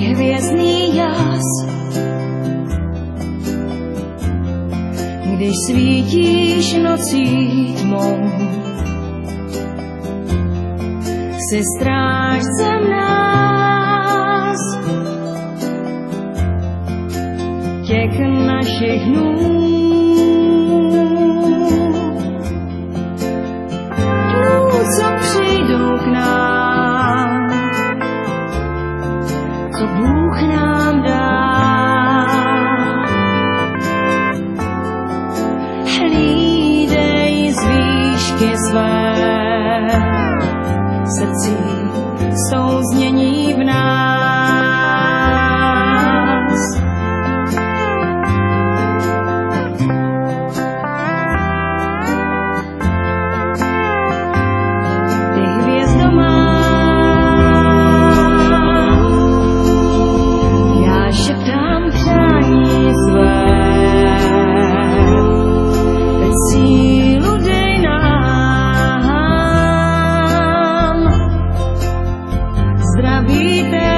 hvězdný jas. Když svítíš nocí tmou, jsi strážcem nás, těch našich dnů. I'm done. habite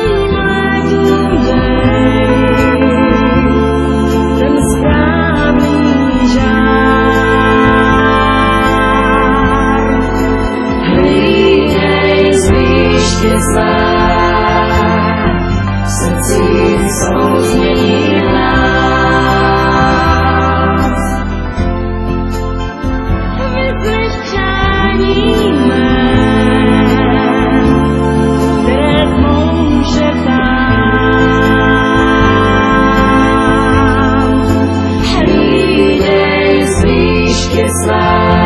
雪花，设计从天来。Christmas.